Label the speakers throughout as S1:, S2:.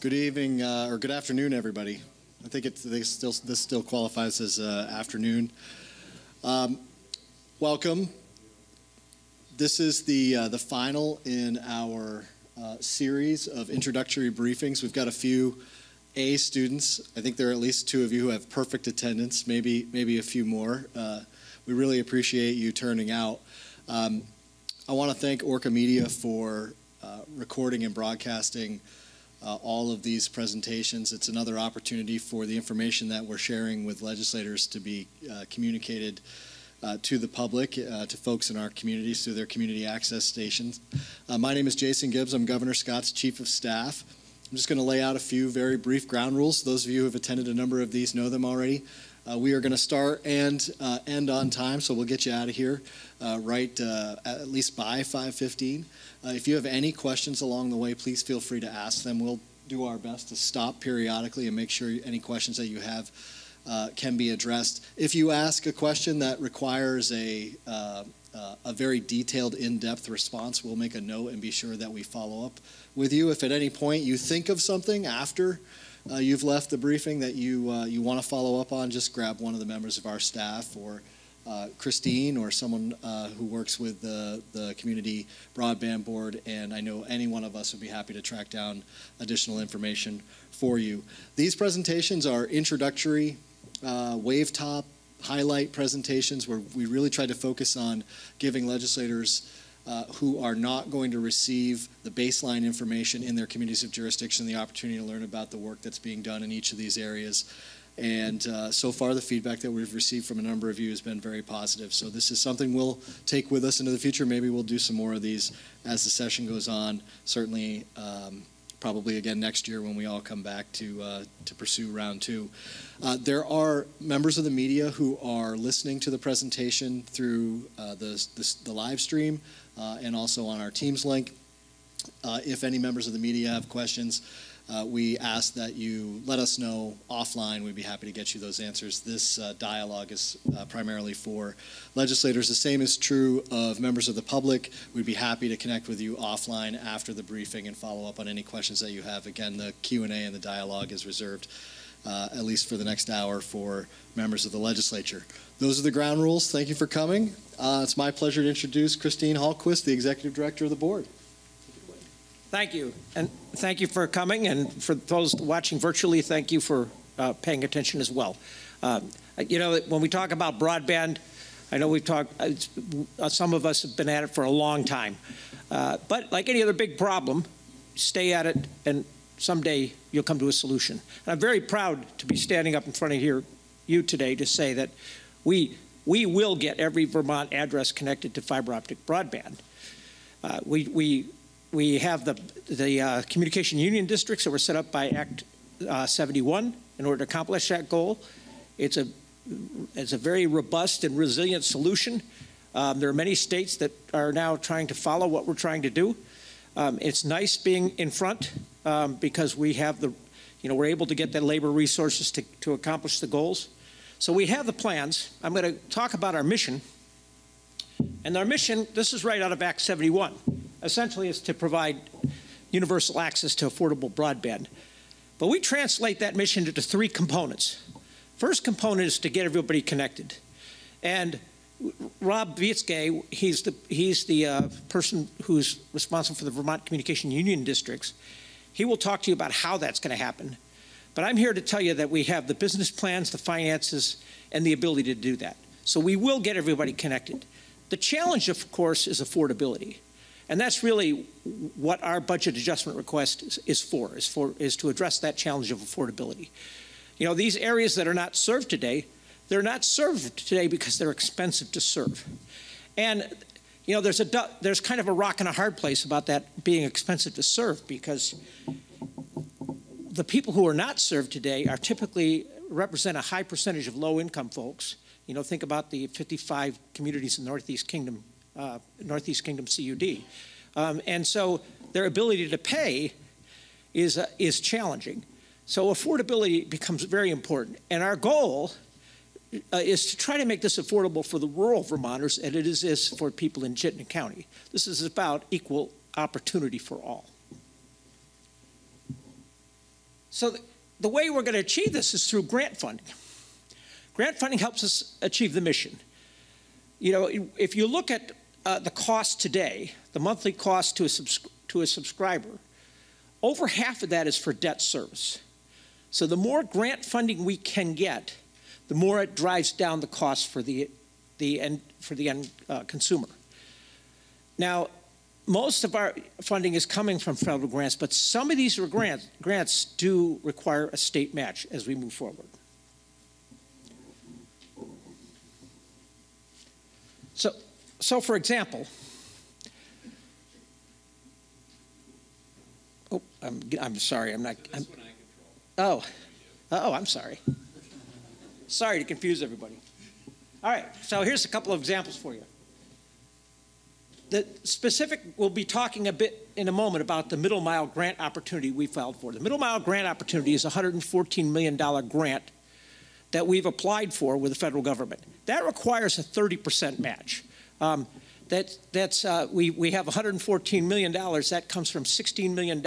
S1: Good evening uh, or good afternoon, everybody. I think it's they still this still qualifies as uh, afternoon. Um, welcome. This is the uh, the final in our uh, series of introductory briefings. We've got a few A students. I think there are at least two of you who have perfect attendance. Maybe maybe a few more. Uh, we really appreciate you turning out. Um, I want to thank Orca Media for uh, recording and broadcasting uh, all of these presentations. It's another opportunity for the information that we're sharing with legislators to be uh, communicated uh, to the public, uh, to folks in our communities through their community access stations. Uh, my name is Jason Gibbs. I'm Governor Scott's Chief of Staff. I'm just going to lay out a few very brief ground rules. Those of you who have attended a number of these know them already. Uh, we are going to start and uh, end on time, so we'll get you out of here uh, right uh, at least by 5:15. Uh, if you have any questions along the way, please feel free to ask them. We'll do our best to stop periodically and make sure any questions that you have uh, can be addressed. If you ask a question that requires a a very detailed, in-depth response, we'll make a note and be sure that we follow up with you. If at any point you think of something after uh, you've left the briefing that you uh, you want to follow up on, just grab one of the members of our staff or uh, Christine or someone uh, who works with the, the community broadband board, and I know any one of us would be happy to track down additional information for you. These presentations are introductory, uh, wave top, highlight presentations where we really try to focus on giving legislators uh, who are not going to receive the baseline information in their communities of jurisdiction, the opportunity to learn about the work that's being done in each of these areas. And uh, so far, the feedback that we've received from a number of you has been very positive. So this is something we'll take with us into the future. Maybe we'll do some more of these as the session goes on. Certainly, um, probably again next year when we all come back to uh, to pursue round two. Uh, there are members of the media who are listening to the presentation through uh, the, the, the live stream uh, and also on our Teams link. Uh, if any members of the media have questions, uh, we ask that you let us know offline. We'd be happy to get you those answers. This uh, dialogue is uh, primarily for legislators. The same is true of members of the public. We'd be happy to connect with you offline after the briefing and follow up on any questions that you have. Again, the Q&A and the dialogue is reserved uh, at least for the next hour for members of the legislature. Those are the ground rules. Thank you for coming. Uh, it's my pleasure to introduce Christine Hallquist, the Executive Director of the Board.
S2: Thank you. And thank you for coming. And for those watching virtually, thank you for uh, paying attention as well. Uh, you know, when we talk about broadband, I know we've talked, uh, some of us have been at it for a long time. Uh, but like any other big problem, stay at it and someday you'll come to a solution. And I'm very proud to be standing up in front of here, you today to say that we, we will get every Vermont address connected to fiber optic broadband. Uh, we, we, we have the, the uh, communication union districts that were set up by Act uh, 71 in order to accomplish that goal. It's a, it's a very robust and resilient solution. Um, there are many states that are now trying to follow what we're trying to do. Um, it's nice being in front um, because we have the, you know, we're able to get the labor resources to, to accomplish the goals. So we have the plans. I'm going to talk about our mission. And our mission, this is right out of Act 71, essentially is to provide universal access to affordable broadband. But we translate that mission into three components. First component is to get everybody connected. And Rob Vietzke, he's the, he's the uh, person who's responsible for the Vermont Communication Union districts. He will talk to you about how that's going to happen. But I'm here to tell you that we have the business plans, the finances, and the ability to do that. So we will get everybody connected. The challenge, of course, is affordability. And that's really what our budget adjustment request is, is for, is for, is to address that challenge of affordability. You know, these areas that are not served today, they're not served today because they're expensive to serve. And you know, there's a there's kind of a rock and a hard place about that being expensive to serve because the people who are not served today are typically represent a high percentage of low-income folks. You know, think about the 55 communities in the Northeast Kingdom, uh, Northeast Kingdom CUD, um, and so their ability to pay is uh, is challenging. So affordability becomes very important, and our goal uh, is to try to make this affordable for the rural Vermonters and it is this for people in Chittenden County. This is about equal opportunity for all. So the, the way we're going to achieve this is through grant funding. Grant funding helps us achieve the mission. You know, if you look at uh, the cost today, the monthly cost to a, to a subscriber, over half of that is for debt service. So the more grant funding we can get, the more it drives down the cost for the, the end, for the end uh, consumer. Now, most of our funding is coming from federal grants, but some of these grants, grants do require a state match as we move forward. So, so for example, oh, I'm, I'm sorry, I'm not. I'm, oh, oh, I'm sorry. Sorry to confuse everybody. All right, so here's a couple of examples for you. The specific, we'll be talking a bit in a moment about the middle mile grant opportunity we filed for. The middle mile grant opportunity is a $114 million grant that we've applied for with the federal government. That requires a 30% match. Um, that, that's, uh, we, we have $114 million. That comes from $16 million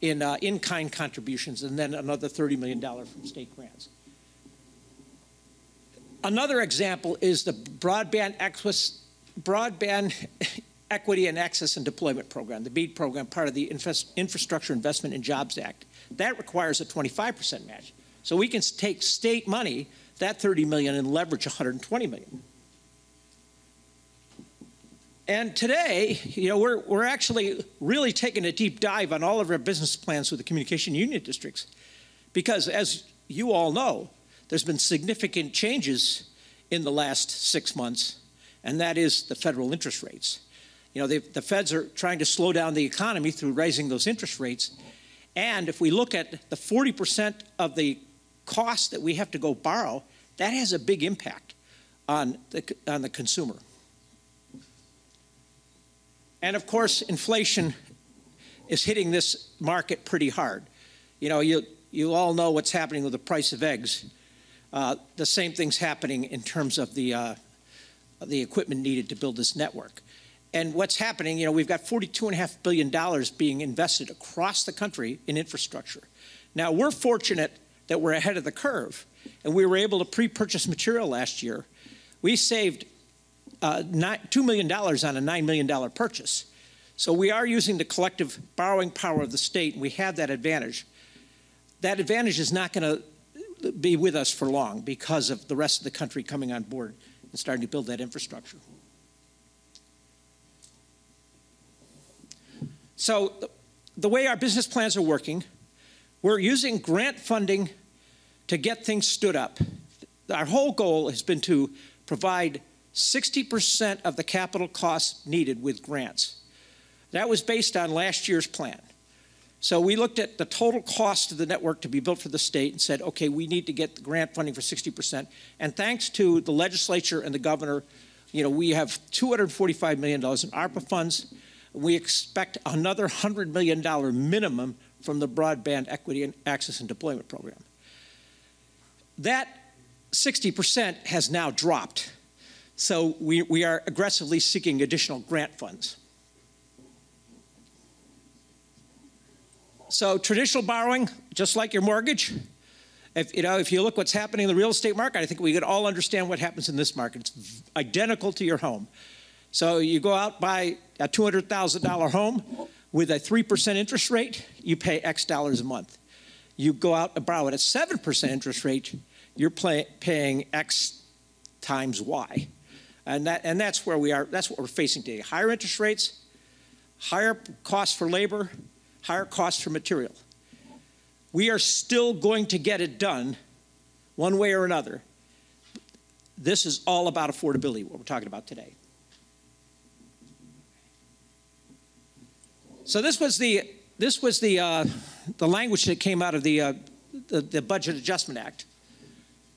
S2: in uh, in-kind contributions and then another $30 million from state grants. Another example is the broadband broadband equity and access and deployment program, the BEAD program, part of the Infrastructure Investment and Jobs Act. That requires a 25% match. So we can take state money, that 30 million, and leverage 120 million. And today, you know, we're, we're actually really taking a deep dive on all of our business plans with the communication union districts. Because as you all know, there's been significant changes in the last six months, and that is the federal interest rates. You know, the feds are trying to slow down the economy through raising those interest rates. And if we look at the 40% of the cost that we have to go borrow, that has a big impact on the, on the consumer. And of course, inflation is hitting this market pretty hard. You know, you, you all know what's happening with the price of eggs. Uh, the same thing's happening in terms of the, uh, the equipment needed to build this network. And what's happening, you know, we've got $42.5 billion being invested across the country in infrastructure. Now, we're fortunate that we're ahead of the curve, and we were able to pre purchase material last year. We saved uh, $2 million on a $9 million purchase. So we are using the collective borrowing power of the state, and we have that advantage. That advantage is not going to be with us for long because of the rest of the country coming on board and starting to build that infrastructure. So the way our business plans are working, we're using grant funding to get things stood up. Our whole goal has been to provide 60% of the capital costs needed with grants. That was based on last year's plan. So we looked at the total cost of the network to be built for the state and said, okay, we need to get the grant funding for 60%. And thanks to the legislature and the governor, you know, we have $245 million in ARPA funds. We expect another $100 million minimum from the Broadband Equity and Access and Deployment Program. That 60% has now dropped so we, we are aggressively seeking additional grant funds. So traditional borrowing, just like your mortgage, if you know if you look what's happening in the real estate market, I think we could all understand what happens in this market. It's identical to your home. So you go out buy a two hundred thousand dollar home with a three percent interest rate, you pay X dollars a month. You go out and borrow at a seven percent interest rate, you're pay, paying X times Y. And, that, and that's where we are, that's what we're facing today. Higher interest rates, higher costs for labor, higher costs for material. We are still going to get it done one way or another. This is all about affordability, what we're talking about today. So this was the this was the uh, the language that came out of the, uh, the, the Budget Adjustment Act.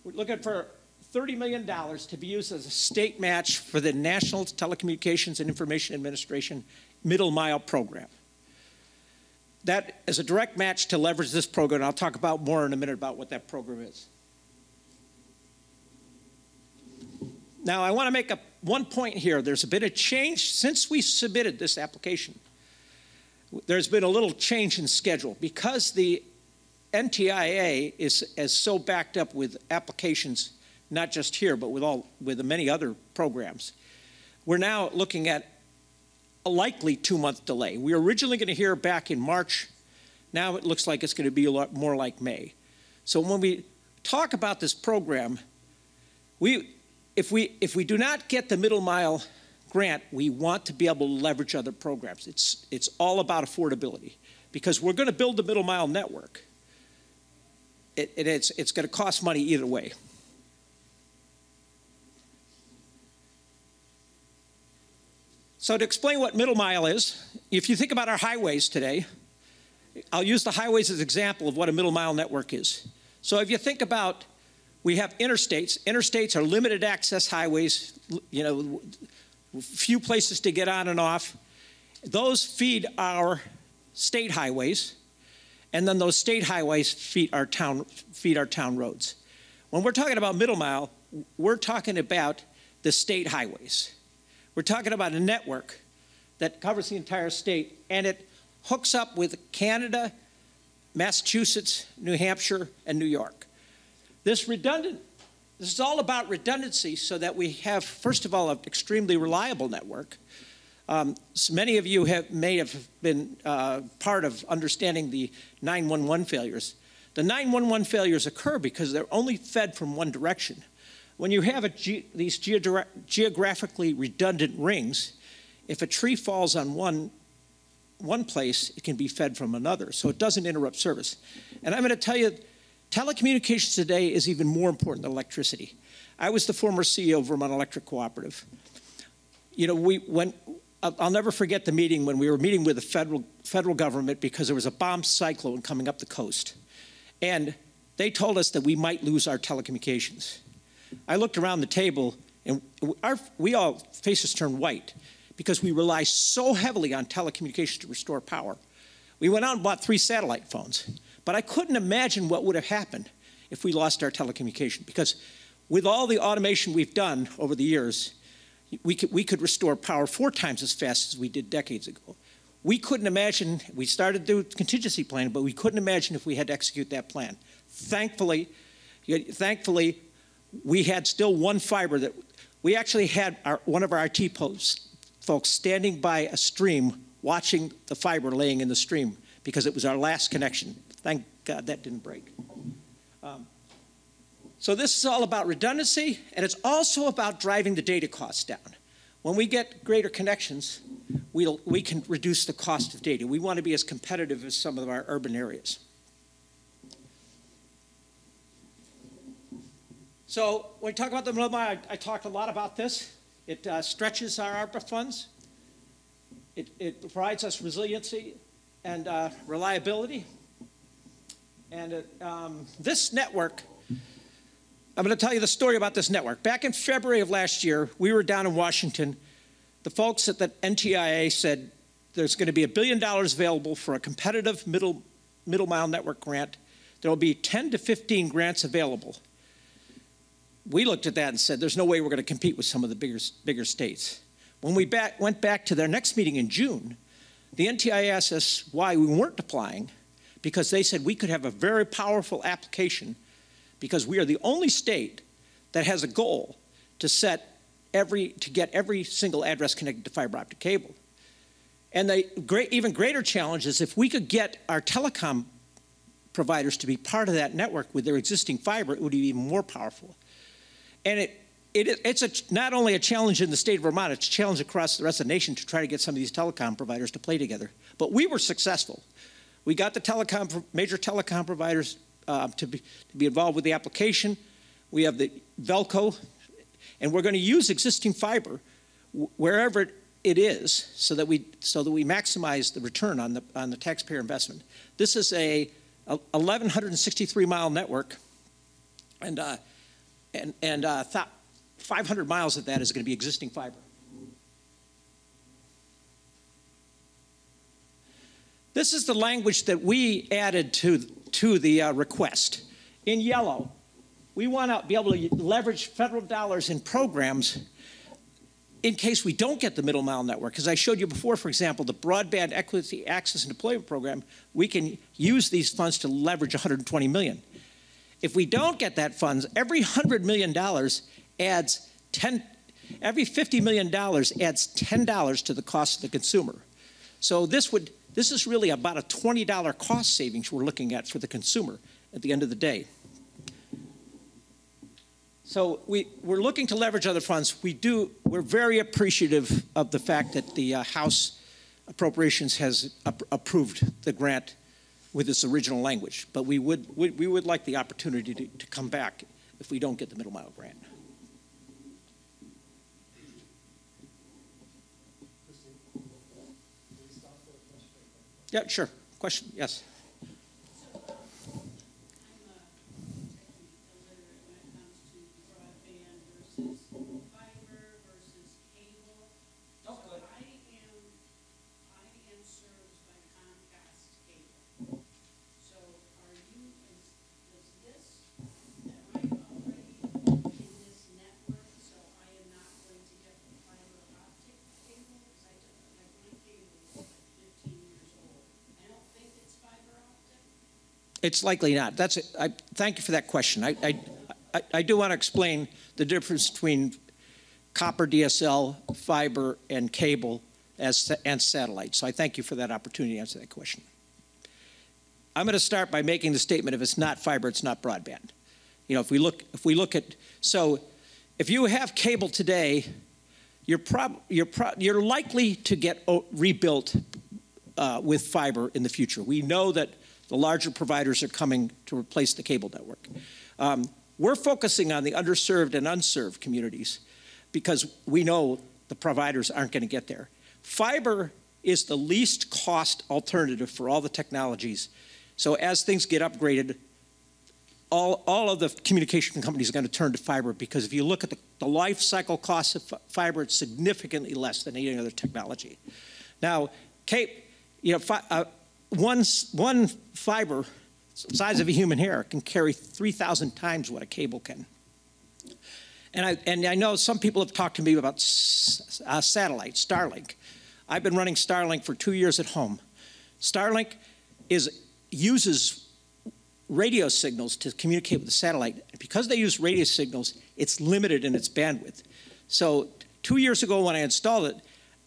S2: We're looking for $30 million to be used as a state match for the National Telecommunications and Information Administration Middle Mile Program. That is a direct match to leverage this program. I'll talk about more in a minute about what that program is. Now, I want to make a, one point here. There's been a change since we submitted this application. There's been a little change in schedule because the NTIA is, is so backed up with applications, not just here, but with all, with many other programs. We're now looking at a likely two-month delay. We were originally going to hear back in March. Now it looks like it's going to be a lot more like May. So when we talk about this program, we, if, we, if we do not get the middle mile grant, we want to be able to leverage other programs. It's, it's all about affordability because we're going to build the middle mile network. It, it, it's, it's going to cost money either way. So to explain what middle mile is, if you think about our highways today, I'll use the highways as an example of what a middle mile network is. So if you think about, we have interstates. Interstates are limited access highways, you know, few places to get on and off. Those feed our state highways, and then those state highways feed our town, feed our town roads. When we're talking about middle mile, we're talking about the state highways. We're talking about a network that covers the entire state, and it hooks up with Canada, Massachusetts, New Hampshire, and New York. This redundant, this is all about redundancy so that we have, first of all, an extremely reliable network. Um, so many of you have, may have been uh, part of understanding the 911 failures. The 911 failures occur because they're only fed from one direction. When you have ge these geogra geographically redundant rings, if a tree falls on one one place, it can be fed from another. So it doesn't interrupt service. And I'm going to tell you, telecommunications today is even more important than electricity. I was the former CEO of Vermont Electric Cooperative. You know, we when I'll never forget the meeting when we were meeting with the federal federal government because there was a bomb cyclone coming up the coast, and they told us that we might lose our telecommunications. I looked around the table, and our, we all faces turned white because we rely so heavily on telecommunications to restore power. We went out and bought three satellite phones, but I couldn't imagine what would have happened if we lost our telecommunication because with all the automation we've done over the years, we could, we could restore power four times as fast as we did decades ago. We couldn't imagine, we started the contingency plan, but we couldn't imagine if we had to execute that plan. Thankfully, thankfully, we had still one fiber that we actually had our, one of our IT posts folks standing by a stream watching the fiber laying in the stream because it was our last connection. Thank God that didn't break. Um, so this is all about redundancy, and it's also about driving the data costs down. When we get greater connections, we'll, we can reduce the cost of data. We want to be as competitive as some of our urban areas. So when we talk about the middle I, I talked a lot about this. It uh, stretches our ARPA funds. It, it, provides us resiliency and uh, reliability. And it, um, this network, I'm going to tell you the story about this network. Back in February of last year, we were down in Washington. The folks at the NTIA said there's going to be a billion dollars available for a competitive middle, middle mile network grant. There will be 10 to 15 grants available we looked at that and said, there's no way we're going to compete with some of the bigger, bigger states. When we back, went back to their next meeting in June, the NTIA asked us why we weren't applying because they said we could have a very powerful application because we are the only state that has a goal to set every, to get every single address connected to fiber optic cable. And the great, even greater challenge is if we could get our telecom providers to be part of that network with their existing fiber, it would be even more powerful. And it, it, it's a, not only a challenge in the state of Vermont, it's a challenge across the rest of the nation to try to get some of these telecom providers to play together. But we were successful. We got the telecom, major telecom providers uh, to, be, to be involved with the application. We have the Velco, and we're going to use existing fiber wherever it is so that we, so that we maximize the return on the, on the taxpayer investment. This is a, a 1,163 mile network, and uh, and, and uh, 500 miles of that is going to be existing fiber. This is the language that we added to, to the uh, request. In yellow, we want to be able to leverage federal dollars in programs in case we don't get the middle mile network, as I showed you before, for example, the broadband equity access and deployment program, we can use these funds to leverage 120 million. If we don't get that funds, every $100 million adds 10, every $50 million adds $10 to the cost of the consumer. So this would, this is really about a $20 cost savings we're looking at for the consumer at the end of the day. So we, we're looking to leverage other funds. We do, we're very appreciative of the fact that the uh, House Appropriations has ap- approved the grant with its original language. But we would, we, we would like the opportunity to, to come back if we don't get the middle mile grant. Yeah, sure. Question, yes.
S3: I'm uh, technically illiterate when it comes to broadband versus fiber versus cable.
S2: Oh,
S3: So
S2: good.
S3: I am, I am served by Comcast cable. So are you, is, is this, am I already in this network, so I am not going to get the fiber optic cable? Because I don't, like, my cable is like fifteen years old. I don't think it's fiber optic.
S2: It's likely not. That's it. I thank you for that question. I, I, I, do want to explain the difference between copper DSL, fiber, and cable as and satellite. So I thank you for that opportunity to answer that question. I'm going to start by making the statement: if it's not fiber, it's not broadband. You know, if we look, if we look at, so if you have cable today, you're prob, you're pro, you're likely to get rebuilt uh, with fiber in the future. We know that the larger providers are coming to replace the cable network. Um, we're focusing on the underserved and unserved communities because we know the providers aren't going to get there. Fiber is the least cost alternative for all the technologies. So as things get upgraded, all, all of the communication companies are going to turn to fiber because if you look at the, the life cycle cost of fiber, it's significantly less than any other technology. Now, Cape, you know, uh, one, one fiber, size of a human hair, can carry 3,000 times what a cable can. And I, and I know some people have talked to me about uh, satellite, Starlink. I've been running Starlink for two years at home. Starlink is, uses radio signals to communicate with the satellite. Because they use radio signals, it's limited in its bandwidth. So two years ago when I installed it,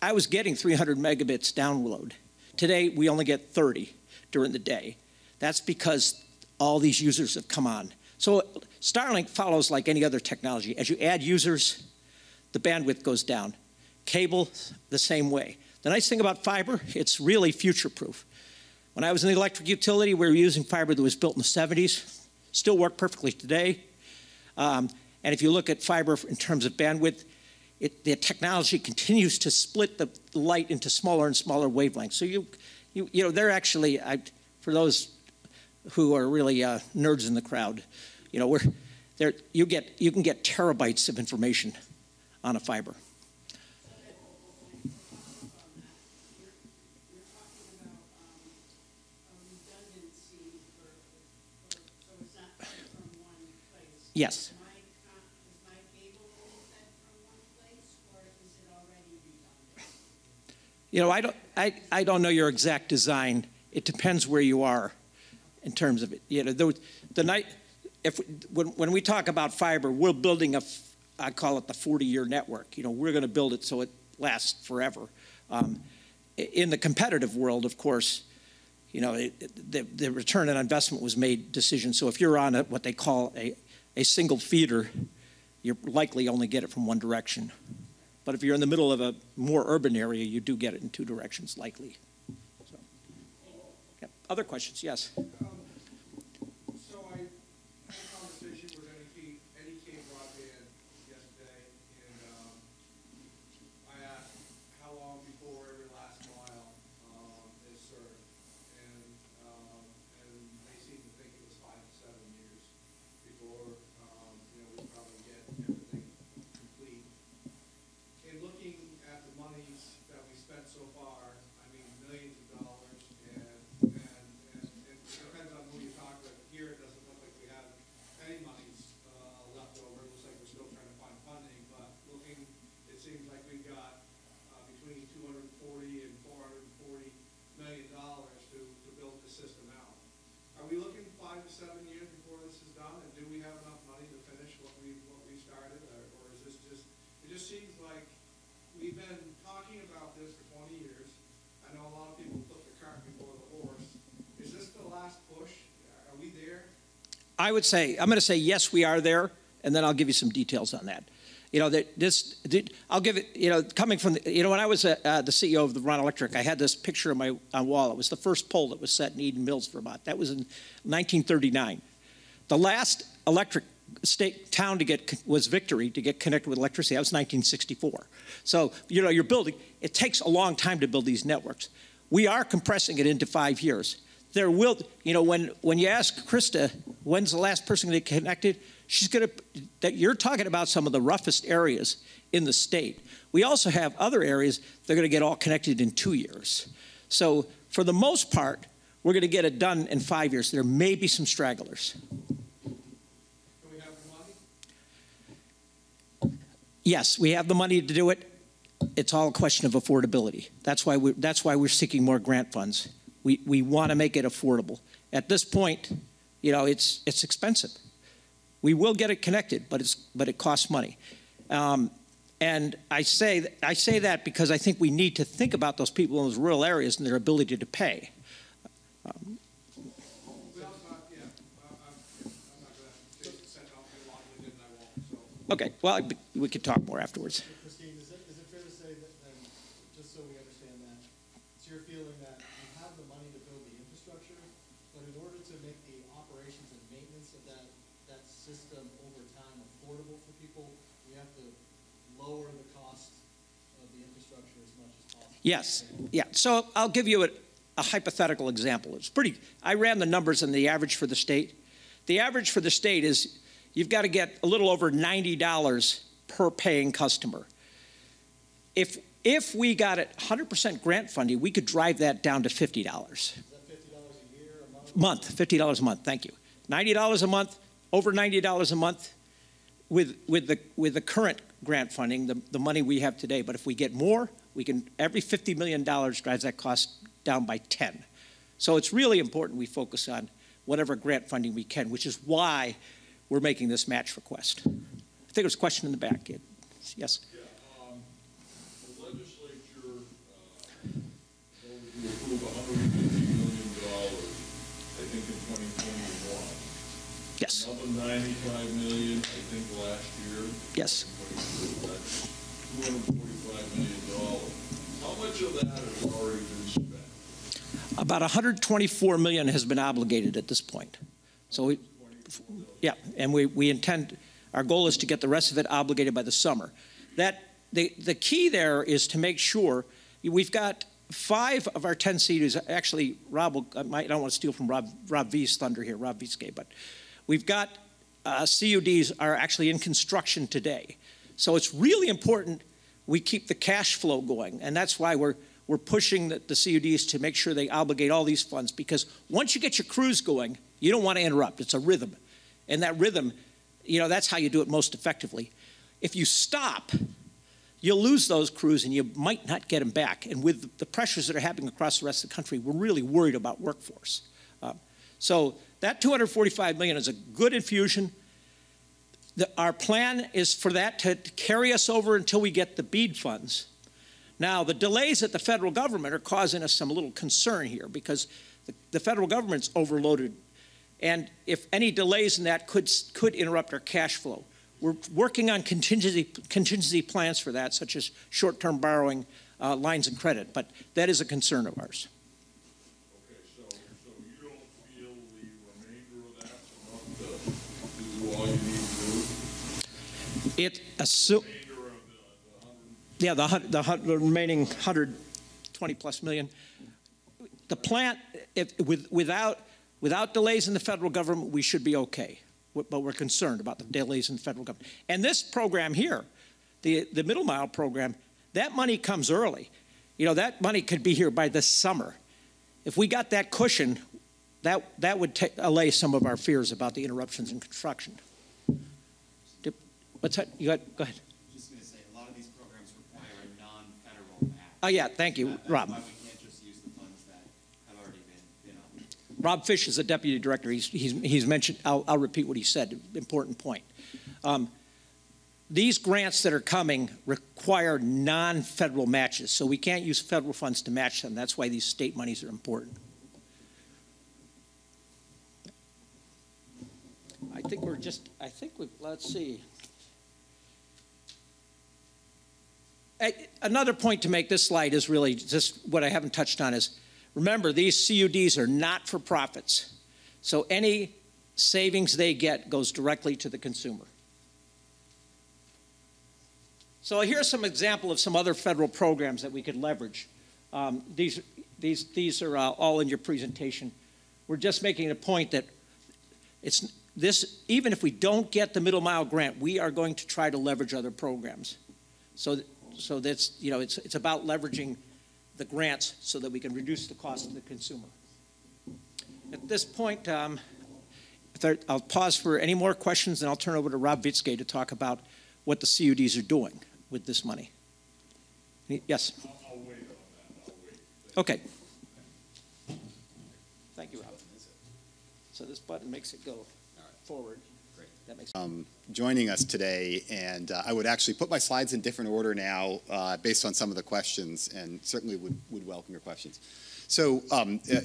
S2: I was getting 300 megabits download. Today, we only get 30 during the day. That's because all these users have come on. So Starlink follows like any other technology. As you add users, the bandwidth goes down. Cable, the same way. The nice thing about fiber, it's really future proof. When I was in the electric utility, we were using fiber that was built in the 70s, still work perfectly today. Um, and if you look at fiber in terms of bandwidth, it, the technology continues to split the light into smaller and smaller wavelengths. So you, you, you know, they're actually, I, for those who are really uh, nerds in the crowd, you know, we're, there, you get, you can get terabytes of information on a fiber.
S3: You're
S2: You know, I don't, I, I don't know your exact design. It depends where you are in terms of it. You know, the, the night, if, when, when we talk about fiber, we're building a, I call it the 40-year network. You know, we're going to build it so it lasts forever. Um, in the competitive world, of course, you know, it, the, the return on investment was made decision. So if you're on a, what they call a, a single feeder, you're likely only get it from one direction. But if you're in the middle of a more urban area, you do get it in two directions, likely. So. Other questions? Yes.
S4: Um, So I had a conversation with NEK, NEK broadband yesterday, and, um, I asked how long before every last mile, um, is served. And, um, and they seemed to think it was five to seven years before, um, you know, we probably get everything complete. In looking at the monies that we spent so far, I mean, millions of dollars, and, and, and, and
S2: I would say, I'm going to say, yes, we are there, and then I'll give you some details on that. You know, that this, I'll give it, you know, coming from, the- you know, when I was uh, uh, the CEO of the Vermont Electric, I had this picture on my on wall. It was the first pole that was set in Eden Mills, Vermont. That was in 1939. The last electric state town to get was Victory to get connected with electricity. That was 1964. So you know, you're building. It takes a long time to build these networks. We are compressing it into five years. There will, you know, when when you ask Krista, when's the last person going to get connected? She's going to. That you're talking about some of the roughest areas in the state. We also have other areas that are going to get all connected in two years. So for the most part, we're going to get it done in five years. There may be some stragglers.
S4: Can we have the money?
S2: Yes, we have the money to do it. It's all a question of affordability. That's why we, that's why we're seeking more grant funds. We, we want to make it affordable. At this point, you know, it's, it's expensive. We will get it connected, but it's, but it costs money. Um, and I say, I say that because I think we need to think about those people in those rural areas and their ability to pay.
S4: We also, have- yeah, I'm, I'm not gonna take the cent off your line, and I won't, so.
S2: Okay, well, we could talk more afterwards.
S1: Christine, is it, is it fair to say that then, just so we understand that, it's your feeling that you have the money to build the infrastructure, but in order to make the operations and maintenance of that, that system over time affordable for people, we have to lower the cost of the infrastructure as much as possible?
S2: Yes, yeah. So I'll give you a, a hypothetical example. It's pretty, I ran the numbers and the average for the state. The average for the state is you've got to get a little over $90 per paying customer. If, if we got it 100% grant funding, we could drive that down to $50.
S1: Is that fifty dollars a year, a month?
S2: Month, $50 a month, thank you. $90 a month, over $90 a month with, with, the, with the current grant funding, the, the money we have today. But if we get more, we can, every $50 million drives that cost down by 10. So it's really important we focus on whatever grant funding we can, which is why we're making this match request. I think there was a question in the back. Yes?
S5: Yeah, um, the legislature, uh, to approve hundred and fifty million dollars, I think in.
S2: Yes.
S5: Another ninety-five million, I think, last year.
S2: Yes.
S5: Two hundred and forty-five million dollars. Much of that has already been spent?
S2: About 124 million has been obligated at this point. So we, yeah, and we, we intend, our goal is to get the rest of it obligated by the summer. That, the, the key there is to make sure, we've got five of our 10 CUDs, actually, Rob, will, I might- I don't want to steal from Rob, Rob V's thunder here, Rob V's but we've got uh, CUDs are actually in construction today. So it's really important we keep the cash flow going, and that's why we're, we're pushing the, the CUDs to make sure they obligate all these funds, because once you get your crews going, you don't want to interrupt. It's a rhythm. And that rhythm, you know, that's how you do it most effectively. If you stop, you'll lose those crews and you might not get them back. And with the pressures that are happening across the rest of the country, we're really worried about workforce. Uh, so that 245 million is a good infusion. The, our plan is for that to carry us over until we get the BEAD funds. Now, the delays at the federal government are causing us some little concern here because the, the federal government's overloaded. And if any delays in that could, could interrupt our cash flow. We're working on contingency, contingency plans for that, such as short-term borrowing uh, lines of credit, but that is a concern of ours. It assu-
S5: Remainder of the, the
S2: Yeah, the, the, the remaining 120 plus million. The plant, if, with, without, without delays in the federal government, we should be okay. But we're concerned about the delays in the federal government. And this program here, the, the middle mile program, that money comes early. You know, that money could be here by this summer. If we got that cushion, that, that would allay some of our fears about the interruptions in construction. What's that? You got, go ahead.
S6: I'm Just gonna say, a lot of these programs require a non-federal match.
S2: Oh, yeah, thank you, Rob.
S6: why we can't just use the funds that have already been, you.
S2: Rob Fish is the deputy director. He's, he's, he's mentioned, I'll, I'll repeat what he said, important point. Um, these grants that are coming require non-federal matches, so we can't use federal funds to match them. That's why these state monies are important. I think we're just, I think we, let's see. Another point to make this slide is really just what I haven't touched on is, remember, these CUDs are not for profits. So any savings they get goes directly to the consumer. So here's some example of some other federal programs that we could leverage. Um, these, these, these are uh, all in your presentation. We're just making a point that it's this, even if we don't get the middle mile grant, we are going to try to leverage other programs. So, so that's, you know, it's, it's about leveraging the grants so that we can reduce the cost to the consumer. At this point, um, there- I'll pause for any more questions, and I'll turn over to Rob Vietzke to talk about what the CUDs are doing with this money. Yes?
S5: I'll, I'll wait on that, I'll wait.
S2: Okay. Thank you, Rob. So this button makes it go forward. That makes,
S7: um, joining us today, and uh, I would actually put my slides in different order now uh, based on some of the questions, and certainly would, would welcome your questions. So um, uh,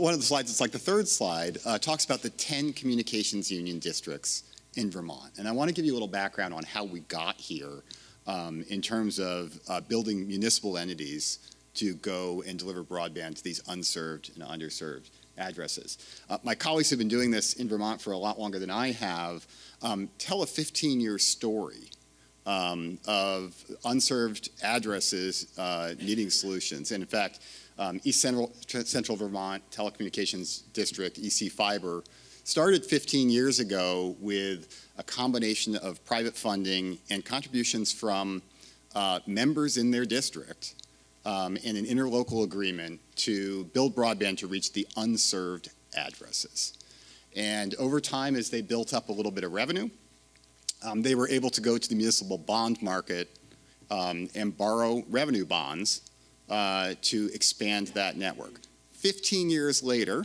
S7: one of the slides, it's like the third slide, uh, talks about the 10 communications union districts in Vermont. And I want to give you a little background on how we got here um, in terms of uh, building municipal entities to go and deliver broadband to these unserved and underserved addresses. Uh, my colleagues have been doing this in Vermont for a lot longer than I have. Um, tell a 15 year story um, of unserved addresses uh, needing solutions. And in fact, um, East Central, Central Vermont Telecommunications District, EC Fiber, started 15 years ago with a combination of private funding and contributions from uh, members in their district um, and an interlocal agreement to build broadband to reach the unserved addresses. And over time, as they built up a little bit of revenue, um, they were able to go to the municipal bond market um, and borrow revenue bonds uh, to expand that network. 15 years later,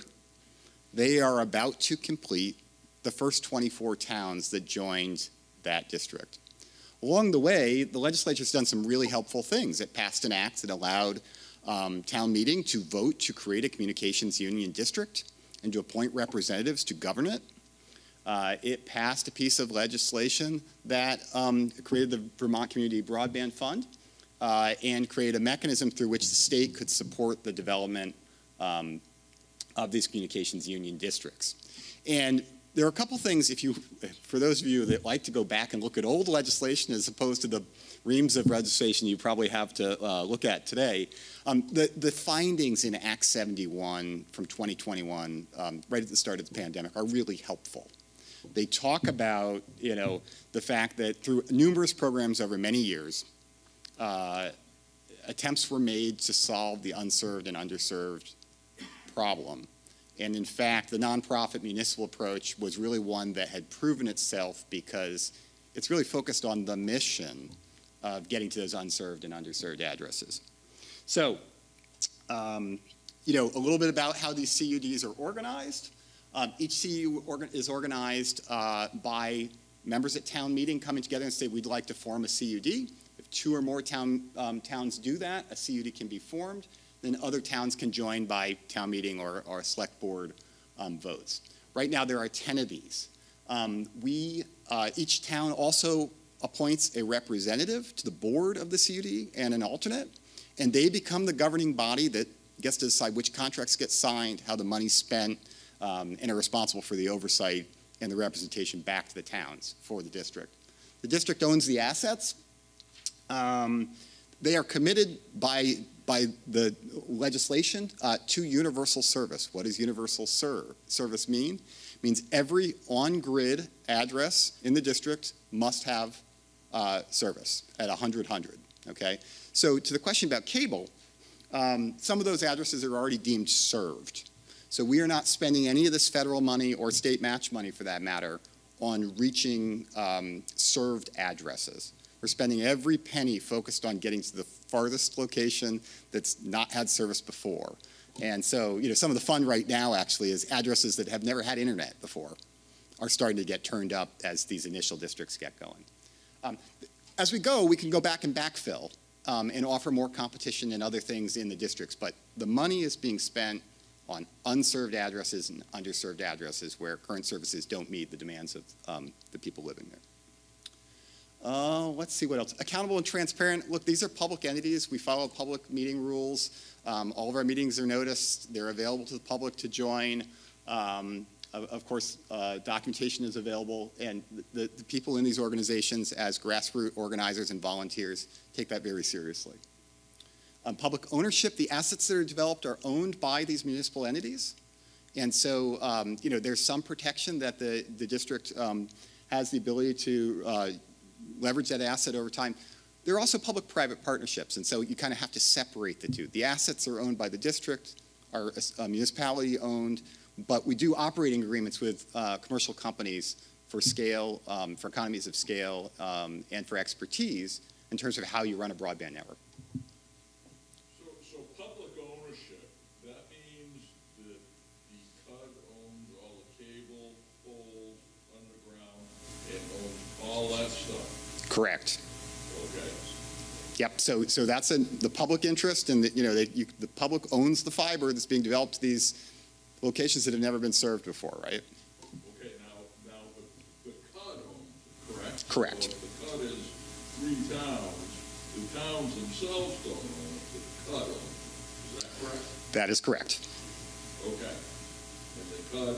S7: they are about to complete the first 24 towns that joined that district. Along the way, the legislature's done some really helpful things. It passed an act that allowed um, town meeting to vote to create a communications union district and to appoint representatives to govern it. Uh, it passed a piece of legislation that um, created the Vermont Community Broadband Fund uh, and created a mechanism through which the state could support the development um, of these communications union districts. And there are a couple things, if you, for those of you that like to go back and look at old legislation as opposed to the reams of legislation you probably have to uh, look at today, um, the, the findings in Act 71 from 2021, um, right at the start of the pandemic, are really helpful. They talk about, you know, the fact that through numerous programs over many years, uh, attempts were made to solve the unserved and underserved problem. And in fact, the nonprofit municipal approach was really one that had proven itself because it's really focused on the mission of getting to those unserved and underserved addresses. So, um, you know, a little bit about how these CUDs are organized. Um, each CU is organized uh, by members at town meeting coming together and say, we'd like to form a CUD. If two or more town, um, towns do that, a CUD can be formed. Then other towns can join by town meeting or, or select board um, votes. Right now, there are 10 of these. Um, we, uh, each town also appoints a representative to the board of the CUD and an alternate, and they become the governing body that gets to decide which contracts get signed, how the money's spent, um, and are responsible for the oversight and the representation back to the towns for the district. The district owns the assets. Um, they are committed by, by the legislation uh, to universal service. What does universal ser- service mean? It means every on-grid address in the district must have uh, service at 100, 100, okay? So to the question about cable, um, some of those addresses are already deemed served. So we are not spending any of this federal money or state match money for that matter on reaching um, served addresses. We're spending every penny focused on getting to the farthest location that's not had service before. And so, you know, some of the fun right now actually is addresses that have never had internet before are starting to get turned up as these initial districts get going. Um, as we go, we can go back and backfill um, and offer more competition and other things in the districts, but the money is being spent on unserved addresses and underserved addresses where current services don't meet the demands of um, the people living there. Uh, let's see what else. Accountable and transparent. Look, these are public entities. We follow public meeting rules. Um, all of our meetings are noticed. They're available to the public to join. Um, of, of course, uh, documentation is available, and the, the people in these organizations, as grassroots organizers and volunteers, take that very seriously. Um, public ownership, the assets that are developed are owned by these municipal entities. And so, um, you know, there's some protection that the, the district um, has the ability to uh, leverage that asset over time. There are also public-private partnerships, and so you kind of have to separate the two. The assets are owned by the district, are uh, municipality-owned, but we do operating agreements with uh, commercial companies for scale, um, for economies of scale, um, and for expertise in terms of how you run a broadband network. Correct.
S5: okay?
S7: Yep, so, so that's in the public interest, and, the- you know, they- you- the public owns the fiber that's being developed to these locations that have never been served before, right?
S5: Okay, now, now, the, the CUD owns correct?
S7: Correct.
S5: So the CUD is three towns, the towns themselves don't own it, the CUD owns is that correct?
S7: That is correct.
S5: Okay. And the CUD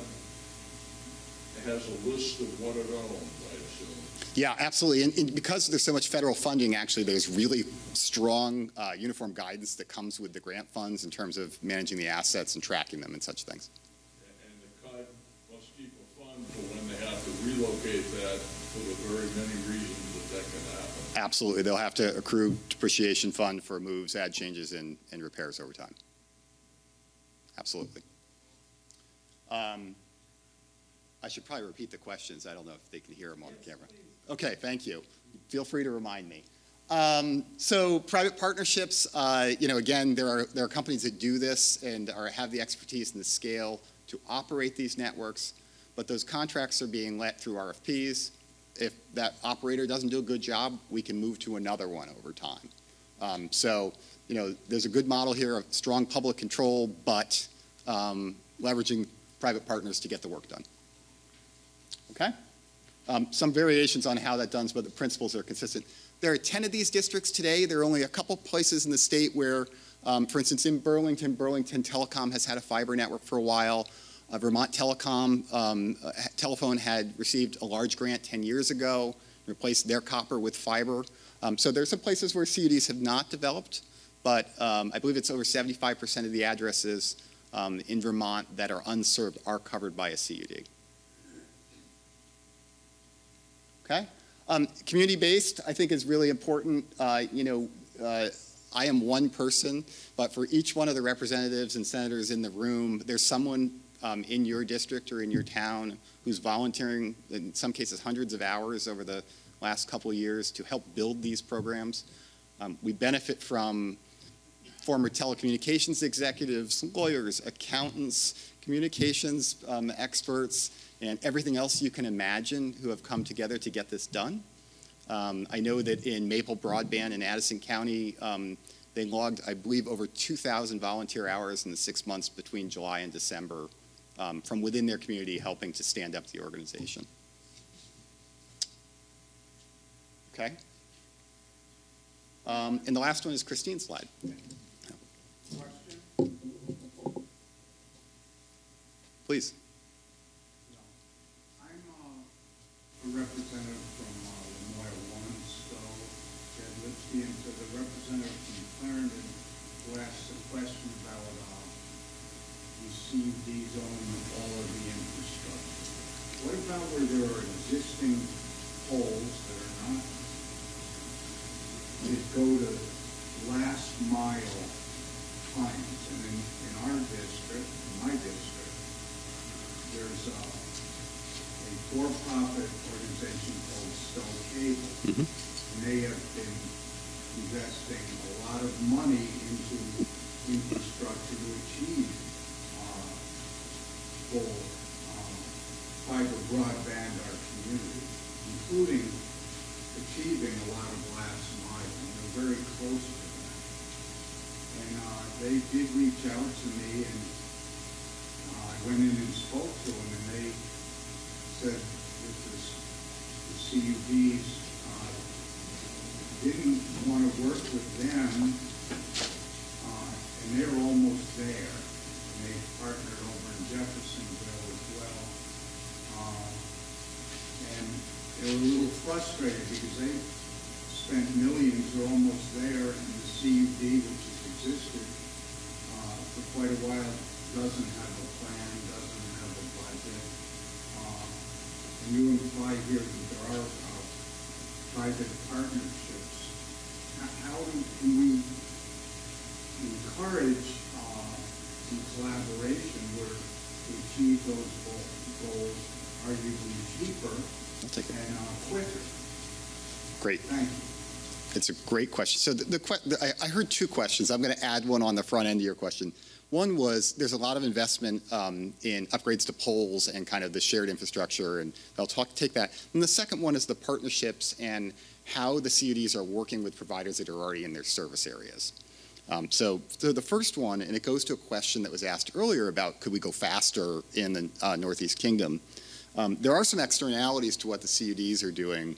S5: has a list of what it owns, I assume.
S7: Yeah, absolutely, and, and because there's so much federal funding, actually, there's really strong uh, uniform guidance that comes with the grant funds in terms of managing the assets and tracking them and such things.
S5: And and the CUD must keep a fund for when they have to relocate that for the very many reasons that that can happen.
S7: Absolutely, they'll have to accrue depreciation fund for moves, add changes, and, and repairs over time. Absolutely. Um, I should probably repeat the questions. I don't know if they can hear them on the camera. Okay, thank you. Feel free to remind me. Um, so private partnerships, uh, you know, again, there are, there are companies that do this and are, have the expertise and the scale to operate these networks, but those contracts are being let through RFPs. If that operator doesn't do a good job, we can move to another one over time. Um, so, you know, there's a good model here of strong public control, but um, leveraging private partners to get the work done. Okay? Um, some variations on how that done, but the principles are consistent. There are 10 of these districts today. There are only a couple places in the state where, um, for instance, in Burlington, Burlington Telecom has had a fiber network for a while. Uh, Vermont Telecom um, uh, Telephone had received a large grant 10 years ago, replaced their copper with fiber. Um, so there's some places where CUDs have not developed, but um, I believe it's over 75% of the addresses um, in Vermont that are unserved are covered by a CUD. Okay? Um, Community-based, I think, is really important. Uh, You know, uh, I am one person, but for each one of the representatives and senators in the room, there's someone um, in your district or in your town who's volunteering, in some cases, hundreds of hours over the last couple years to help build these programs. Um, We benefit from former telecommunications executives, lawyers, accountants, communications um, experts, and everything else you can imagine who have come together to get this done. Um, I know that in Maple Broadband in Addison County, um, they logged, I believe, over 2,000 volunteer hours in the six months between July and December um, from within their community helping to stand up the organization. Okay? Um, and the last one is Christine's slide.
S4: Question?
S7: Please.
S8: I'm uh, representative from uh, Lamoille One, so Jed Lipsky, and to the representative from Clarendon who asked a question about uh, CUDs own all of the infrastructure. What about where there are existing poles that are not, that go to
S7: It's a great question. So the, the, I heard two questions. I'm going to add one on the front end of your question. One was there's a lot of investment um, in upgrades to poles and kind of the shared infrastructure, and I'll talk take that. And the second one is the partnerships and how the CUDs are working with providers that are already in their service areas. Um, so, so the first one, and it goes to a question that was asked earlier about could we go faster in the uh, Northeast Kingdom. Um, there are some externalities to what the CUDs are doing.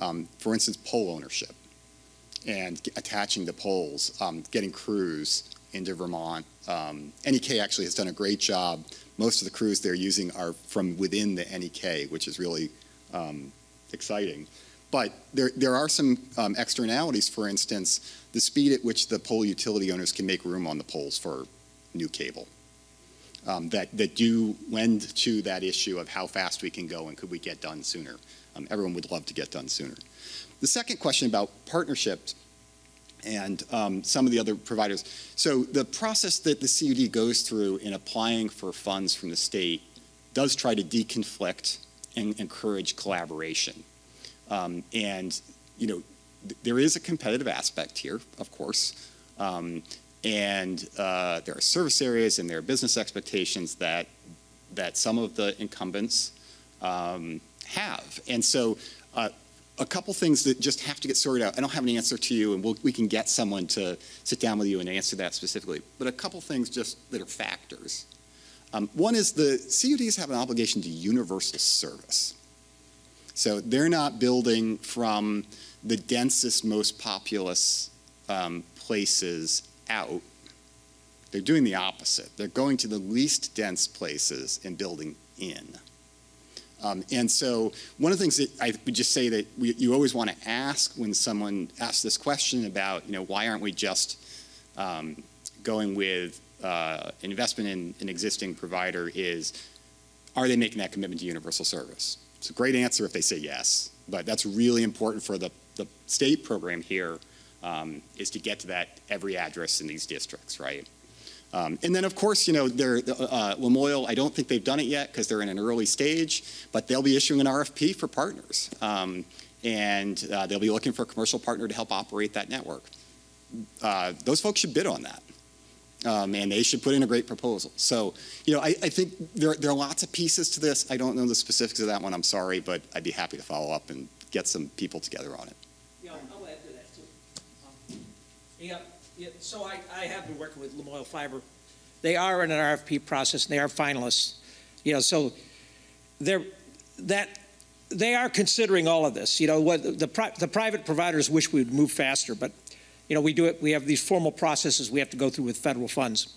S7: Um, for instance, pole ownership and attaching the poles, um, getting crews into Vermont. Um, NEK actually has done a great job. Most of the crews they're using are from within the NEK, which is really um, exciting. But there, there are some um, externalities, for instance, the speed at which the pole utility owners can make room on the poles for new cable. Um, that, that do lend to that issue of how fast we can go and could we get done sooner. Um, everyone would love to get done sooner. The second question about partnerships and um, some of the other providers. So the process that the CUD goes through in applying for funds from the state does try to deconflict and encourage collaboration. Um, and, you know, th- there is a competitive aspect here, of course. Um, and uh, there are service areas and there are business expectations that, that some of the incumbents um, have. And so uh, a couple things that just have to get sorted out. I don't have an answer to you, and we'll, we can get someone to sit down with you and answer that specifically. But a couple things just that are factors. Um, one is the CUDs have an obligation to universal service. So they're not building from the densest, most populous um, places out. They're doing the opposite. They're going to the least dense places and building in. Um, and so one of the things that I would just say that we, you always want to ask when someone asks this question about, you know, why aren't we just um, going with uh, investment in an existing provider is, are they making that commitment to universal service? It's a great answer if they say yes, but that's really important for the, the state program here um, is to get to that every address in these districts, right? Um, and then, of course, you know, they're, uh, Lamoille, I don't think they've done it yet because they're in an early stage, but they'll be issuing an RFP for partners. Um, and uh, they'll be looking for a commercial partner to help operate that network. Uh, those folks should bid on that. Um, and they should put in a great proposal. So, you know, I, I think there, there are lots of pieces to this. I don't know the specifics of that one, I'm sorry, but I'd be happy to follow up and get some people together on it.
S2: Yeah, I'll add to that too. Um, Yeah, yeah, so I, I have been working with Lamoille Fiber. They are in an RFP process, and they are finalists. You know, so they're, that, they are considering all of this. You know, what, the, pri- the private providers wish we would move faster, but, you know, we do it, we have these formal processes we have to go through with federal funds.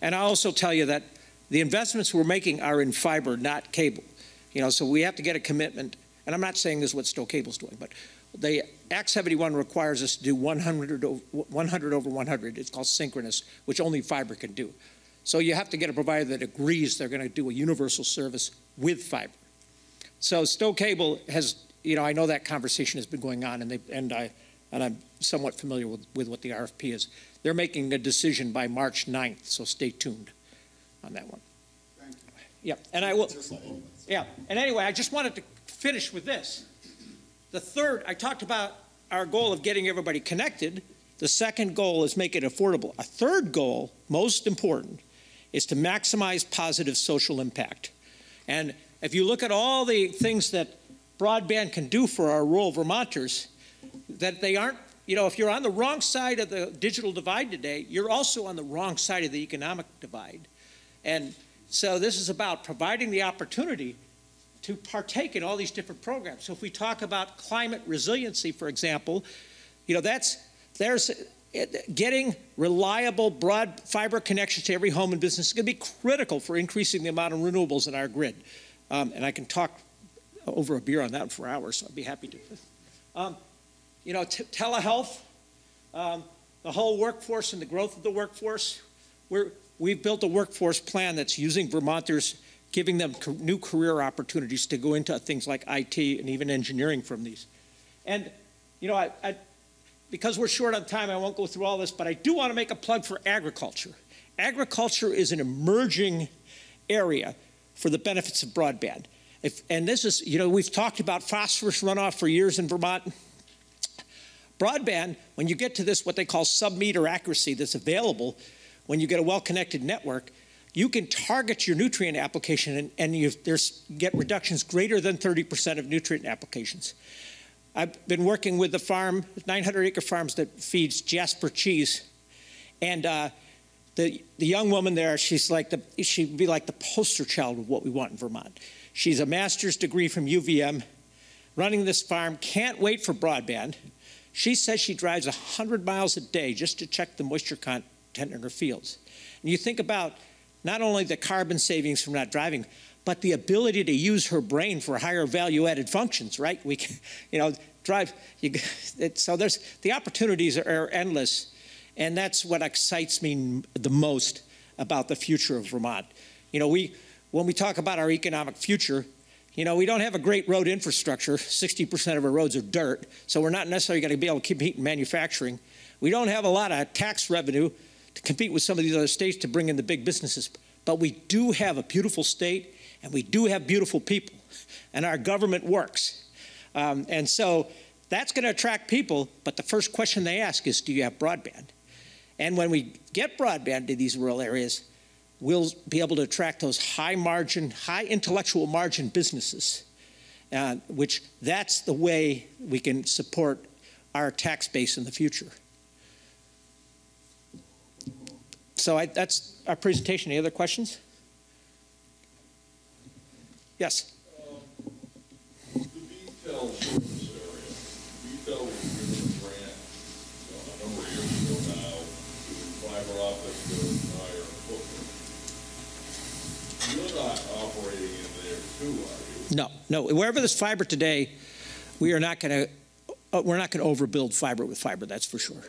S2: And I also tell you that the investments we're making are in fiber, not cable. You know, so we have to get a commitment, and I'm not saying this is what Stowe Cable's doing, but the Act 71 requires us to do 100 over 100 over 100. It's called synchronous, which only fiber can do. So you have to get a provider that agrees they're going to do a universal service with fiber. So Stowe Cable has, you know, I know that conversation has been going on, and they and I and I'm somewhat familiar with, with what the RFP is. They're making a decision by March 9th, so stay tuned on that one.
S8: Thank you.
S2: Yeah, and I will. Yeah, and anyway, I just wanted to finish with this. The third, I talked about our goal of getting everybody connected. The second goal is make it affordable. A third goal, most important, is to maximize positive social impact. And if you look at all the things that broadband can do for our rural Vermonters, that they aren't, you know, if you're on the wrong side of the digital divide today, you're also on the wrong side of the economic divide. And so this is about providing the opportunity to partake in all these different programs. So if we talk about climate resiliency, for example, you know, that's, there's, getting reliable broad fiber connections to every home and business is going to be critical for increasing the amount of renewables in our grid. Um, and I can talk over a beer on that for hours, so I'd be happy to. Um, You know, telehealth, um, the whole workforce and the growth of the workforce, we're, we've built a workforce plan that's using Vermonters, giving them new career opportunities to go into things like IT and even engineering from these. And, you know, I, I, because we're short on time, I won't go through all this, but I do want to make a plug for agriculture. Agriculture is an emerging area for the benefits of broadband. If, and this is, you know, we've talked about phosphorus runoff for years in Vermont. Broadband, when you get to this, what they call sub-meter accuracy that's available when you get a well-connected network, you can target your nutrient application and, and you get reductions greater than 30% of nutrient applications. I've been working with the farm, 900 acre farms that feeds Jasper cheese. And uh, the, the young woman there, she's like the, she'd be like the poster child of what we want in Vermont. She's a master's degree from UVM, running this farm, can't wait for broadband. She says she drives 100 miles a day just to check the moisture content in her fields. And you think about not only the carbon savings from not driving, but the ability to use her brain for higher value added functions, right? We can, you know, drive, you, it, so there's, the opportunities are, are endless. And that's what excites me the most about the future of Vermont. You know, we, when we talk about our economic future, you know, we don't have a great road infrastructure. 60% of our roads are dirt, so we're not necessarily going to be able to compete in manufacturing. We don't have a lot of tax revenue to compete with some of these other states to bring in the big businesses. But we do have a beautiful state, and we do have beautiful people, and our government works. Um, and so that's going to attract people, but the first question they ask is, do you have broadband? And when we get broadband to these rural areas, we'll be able to attract those high margin, high intellectual margin businesses, uh, which that's the way we can support our tax base in the future. So I, that's our presentation. Any other questions? Yes.
S5: You?
S2: No, no. Wherever there's fiber today, we are not going to. Uh, we're not going to overbuild fiber with fiber. That's for sure.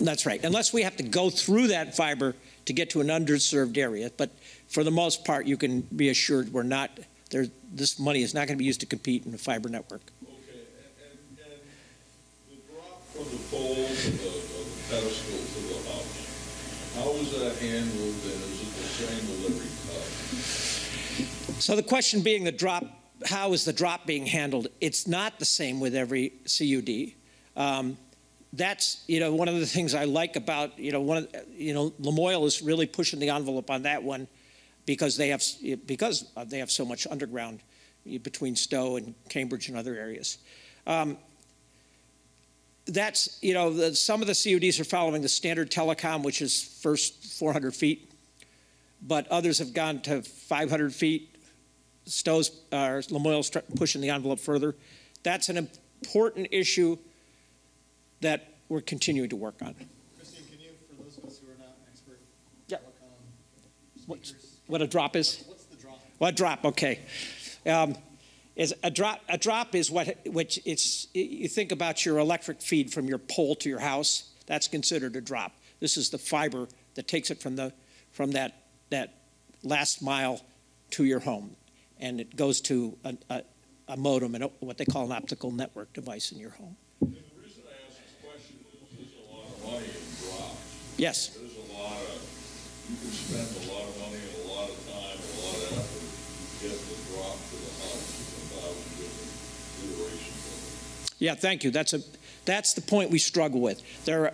S2: That's right. Unless we have to go through that fiber to get to an underserved area. But for the most part, you can be assured we're not. There, this money is not going to be used to compete in a fiber network.
S5: Okay, and, and, and the drop from the poles of the, of the pedestal to the house, how is that handled and is it the same with every?
S2: So the question being the drop, how is the drop being handled? It's not the same with every CUD. Um, that's you know one of the things I like about you know one of you know Lamoille is really pushing the envelope on that one because they have because they have so much underground between Stowe and Cambridge and other areas. Um, that's you know the, some of the CUDs are following the standard telecom, which is first 400 feet, but others have gone to 500 feet. Stowe's uh, Lamoille's pushing the envelope further. That's an important issue that we're continuing to work on.
S1: Christine, can you, for those of us who are not expert
S2: Yeah.
S1: telecom speakers,
S2: What a drop is?
S1: what's the drop?
S2: What drop? Okay. Um, is a drop? A drop is what which it's. You think about your electric feed from your pole to your house. That's considered a drop. This is the fiber that takes it from the from that that last mile to your home, and it goes to a, a, a modem and what they call an optical network device in your home.
S5: And the reason I ask this question is there's a lot of money in drops.
S2: Yes.
S5: There's a lot of, you can spend a lot of money and a lot of time and a lot of effort to get the drop to the house in a thousand different iterations of it.
S2: Yeah, thank you. That's a that's the point we struggle with. There, are,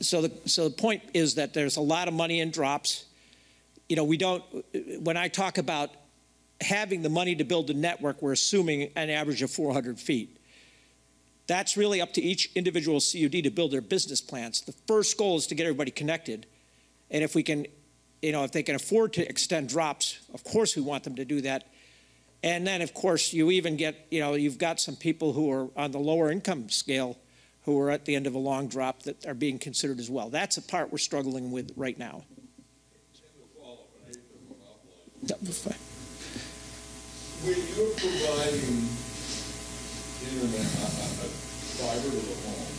S2: so the so the point is that there's a lot of money in drops. You know, we don't. When I talk about having the money to build the network, we're assuming an average of 400 feet. That's really up to each individual CUD to build their business plans. The first goal is to get everybody connected, and if we can, you know, if they can afford to extend drops, of course we want them to do that. And then, of course, you even get, you know, you've got some people who are on the lower income scale who are at the end of a long drop that are being considered as well. That's a part we're struggling with right now
S5: a, a, fiber to the home,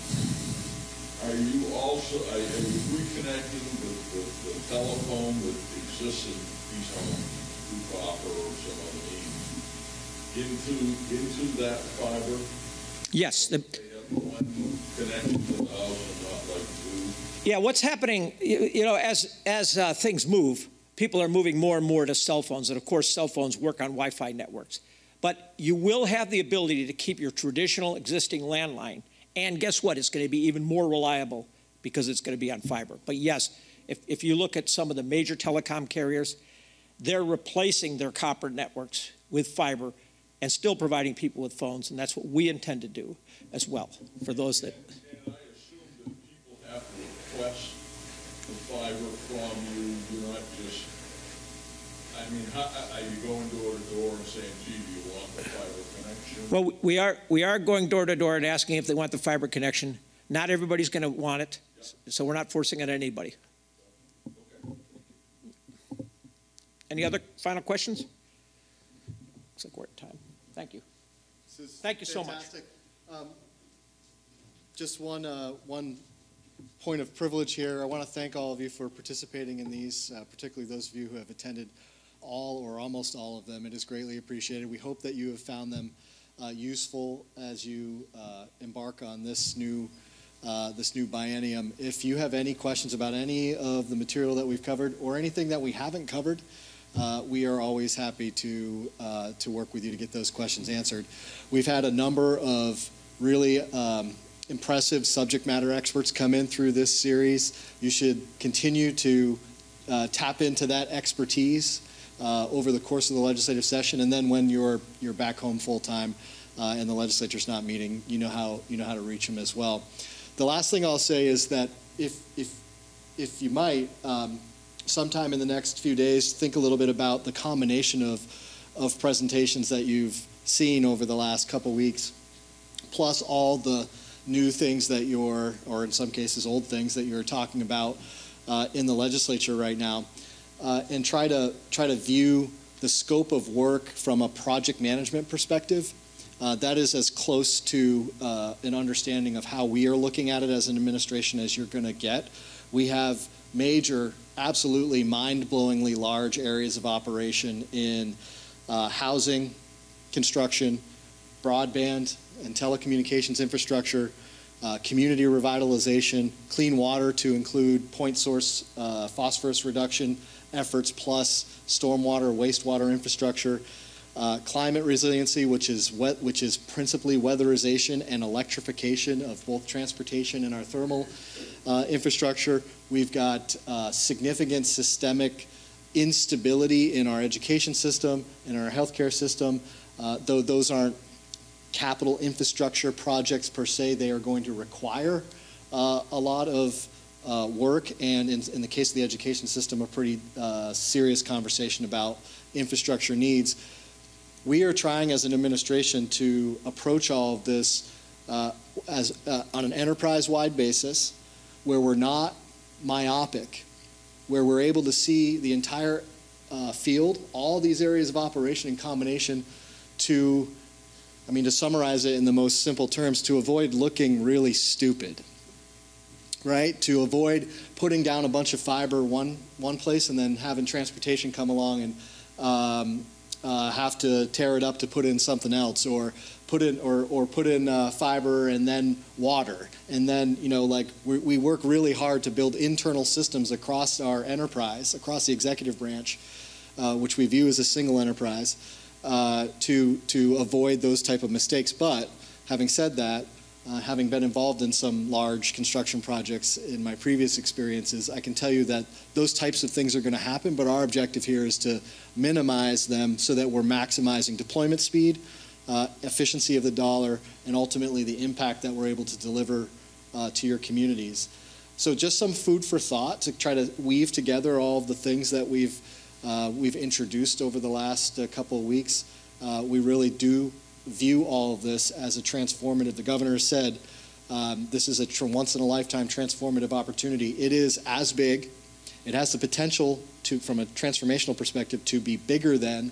S5: are you also, are
S2: you reconnecting with,
S5: the telephone that exists in these homes copper or some other means into, into that fiber?
S2: Yes. The, yeah, what's happening, you, know, as, as uh, things move, people are moving more and more to cell phones. And of course, cell phones work on Wi Fi networks. But you will have the ability to keep your traditional existing landline, and guess what? It's going to be even more reliable because it's going to be on fiber. But yes, if, if you look at some of the major telecom carriers, they're replacing their copper networks with fiber and still providing people with phones, and that's what we intend to do as well for those that.
S5: And I assume that people have to request the fiber from you, you're not just, I mean, how, are you going door to door and saying, gee, do you
S2: Well, we are, we are going door to door and asking if they want the fiber connection. Not everybody's going to want it, so we're not forcing it on anybody. Any other final questions? Looks like we're at time. Thank you. Thank you so much.
S1: Um, Just one, uh, one point of privilege here. I want to thank all of you for participating in these, uh, particularly those of you who have attended all or almost all of them. It is greatly appreciated. We hope that you have found them uh, useful as you uh, embark on this new, uh, this new biennium. If you have any questions about any of the material that we've covered or anything that we haven't covered, uh, we are always happy to uh, to work with you to get those questions answered. We've had a number of really um, impressive subject matter experts come in through this series. You should continue to uh, tap into that expertise uh, over the course of the legislative session, and then when you're you're back home full time uh, and the legislature's not meeting, you know how you know how to reach them as well. The last thing I'll say is that if if if you might. Um, sometime in the next few days, think a little bit about the combination of, of presentations that you've seen over the last couple weeks, plus all the new things that you're, or in some cases, old things that you're talking about uh, in the legislature right now, uh, and try to try to view the scope of work from a project management perspective. Uh, that is as close to uh, an understanding of how we are looking at it as an administration as you're going to get. We have major absolutely mind-blowingly large areas of operation in uh, housing, construction, broadband and telecommunications infrastructure, uh, community revitalization, clean water to include point source uh, phosphorus reduction efforts, plus stormwater, wastewater infrastructure, uh, climate resiliency, which is wet, which is principally weatherization and electrification of both transportation and our thermal uh, infrastructure. We've got uh, significant systemic instability in our education system, in our healthcare system. Uh, though those aren't capital infrastructure projects per se, they are going to require uh, a lot of uh, work, and in, in, the case of the education system, a pretty uh, serious conversation about infrastructure needs. We are trying as an administration to approach all of this uh, as uh, on an enterprise-wide basis, where we're not myopic, where we're able to see the entire uh, field, all these areas of operation in combination to, I mean, to summarize it in the most simple terms, to avoid looking really stupid, right? To avoid putting down a bunch of fiber one, one place and then having transportation come along and um, uh, have to tear it up to put in something else or put in or, or put in uh, fiber and then water and then you know like we, we work really hard to build internal systems across our enterprise across the executive branch uh, which we view as a single enterprise uh, to to avoid those type of mistakes but having said that uh, having been involved in some large construction projects in my previous experiences, I can tell you that those types of things are going to happen, but our objective here is to minimize them so that we're maximizing deployment speed, uh, efficiency of the dollar, and ultimately the impact that we're able to deliver uh, to your communities. So just some food for thought to try to weave together all of the things that we've, uh, we've introduced over the last uh, couple of weeks. Uh, we really do view all of this as a transformative. The governor said um, this is a once in a lifetime transformative opportunity. It is as big, it has the potential to, from a transformational perspective, to be bigger than.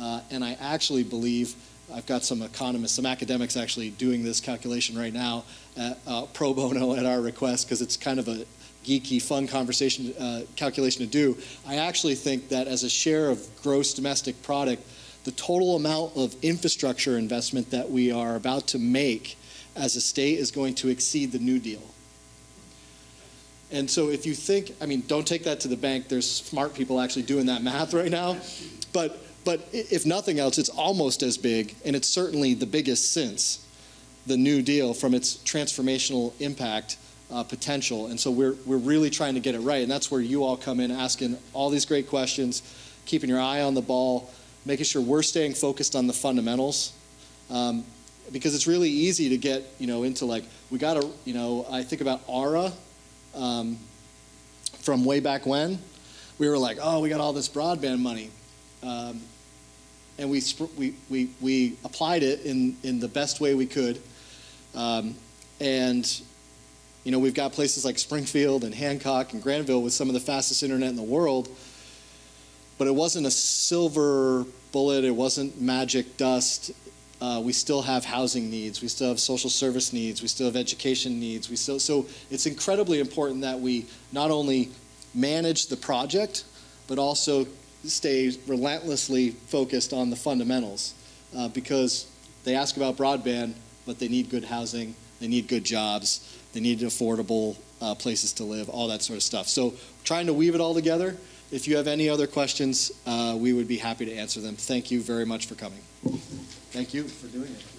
S1: Uh, and I actually believe I've got some economists, some academics actually doing this calculation right now at, uh, pro bono at our request because it's kind of a geeky, fun conversation uh, calculation to do. I actually think that as a share of gross domestic product, the total amount of infrastructure investment that we are about to make as a state is going to exceed the New Deal. And so if you think, I mean, don't take that to the bank. There's smart people actually doing that math right now. But, but if nothing else, it's almost as big, and it's certainly the biggest since the New Deal from its transformational impact uh, potential. And so we're, we're really trying to get it right. And that's where you all come in asking all these great questions, keeping your eye on the ball, making sure we're staying focused on the fundamentals. Um, because it's really easy to get, you know, into like, we got to, you know, I think about ARRA um, from way back when. We were like, oh, we got all this broadband money. Um, and we, we, we, we applied it in, in the best way we could. Um, and, you know, we've got places like Springfield and Hancock and Granville with some of the fastest internet in the world. But it wasn't a silver bullet, it wasn't magic dust. Uh, we still have housing needs, we still have social service needs, we still have education needs. We still, so it's incredibly important that we not only manage the project, but also stay relentlessly focused on the fundamentals uh, because they ask about broadband, but they need good housing, they need good jobs, they need affordable uh, places to live, all that sort of stuff. So trying to weave it all together. If you have any other questions, uh, we would be happy to answer them. Thank you very much for coming. Thank you for doing it.